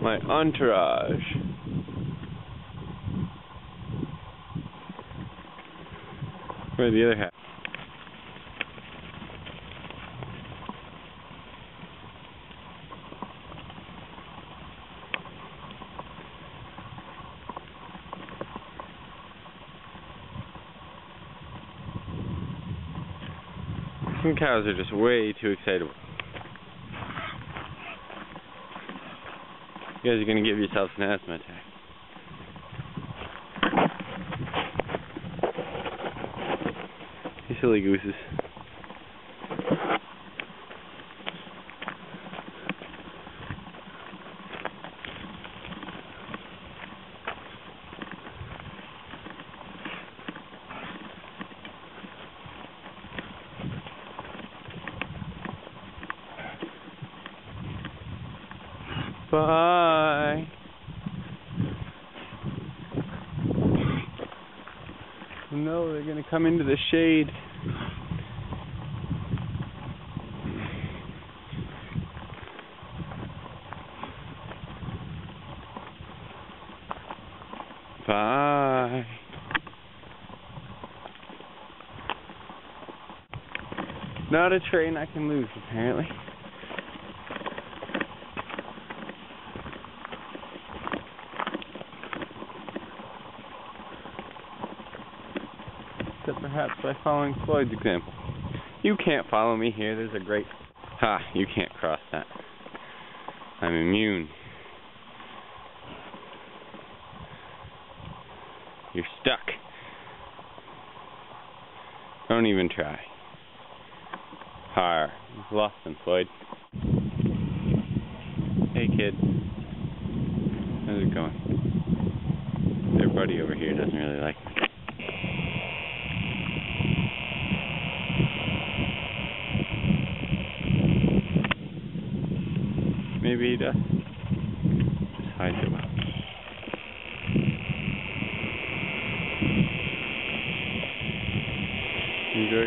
my entourage. Where the other half? Some cows are just way too excitable. You guys are gonna give yourselves an asthma attack. You silly gooses. Bye. No, they're gonna come into the shade. Bye. Not a train I can lose, apparently. Except perhaps by following Floyd's example. You can't follow me here. There's a grate. Ha! You can't cross that. I'm immune. You're stuck. Don't even try. Har. Lost him, Floyd. Hey, kid. How's it going? Their buddy over here doesn't really like me. maybe to just hide them out. Enjoy.